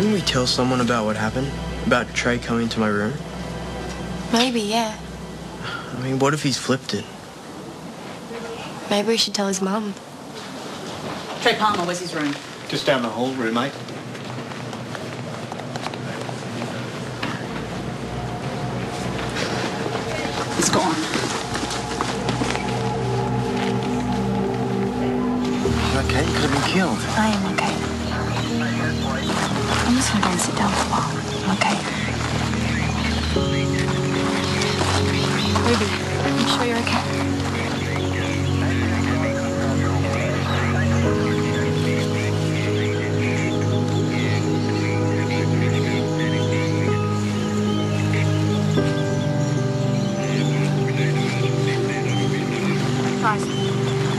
Shouldn't we tell someone about what happened? About Trey coming to my room? Maybe, yeah. I mean, what if he's flipped it? Maybe we should tell his mum. Trey Palmer, where's his room? Just down the hall, roommate. He's gone. Okay, could have been killed. I am okay. I'm just gonna go and sit down for a while. Okay. Ruby, you sure you're okay? Guys,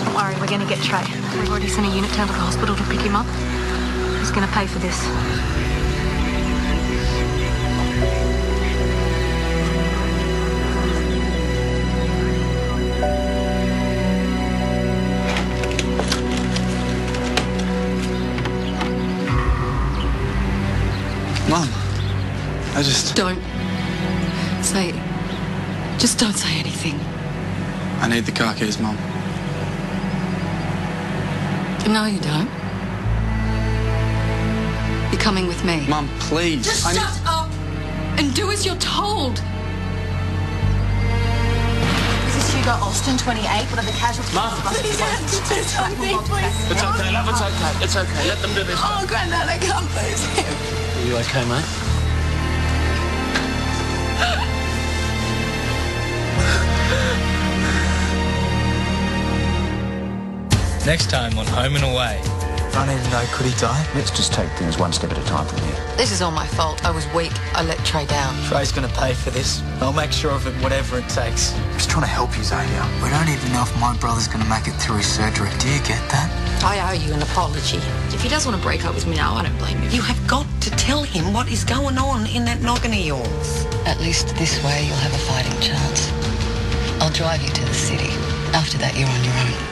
don't worry, we're gonna get Trey. We've already sent a unit down to the hospital to pick him up. Gonna pay for this? Mum, I just. Don't say. Just don't say anything. I need the car keys, Mum. No, you don't. You're coming with me. Mum, please. Just I shut up and do as you're told. This is Hugo Austin, 28. What are the casualties? Mum. Please, do something, please. It's okay, love, it's okay. It's okay. Let them do this. Oh, Grandad, I can't lose him. Are you okay, mate? Next time on Home and Away. I don't even know, could he die? Let's just take things one step at a time from here. This is all my fault. I was weak. I let Trey down. Trey's gonna pay for this. I'll make sure of it, whatever it takes. I'm just trying to help you, Xavier. We don't even know if my brother's gonna make it through his surgery. Do you get that? I owe you an apology. If he does want to break up with me now, I don't blame him. You have got to tell him what is going on in that noggin of yours. At least this way you'll have a fighting chance. I'll drive you to the city. After that, you're on your own.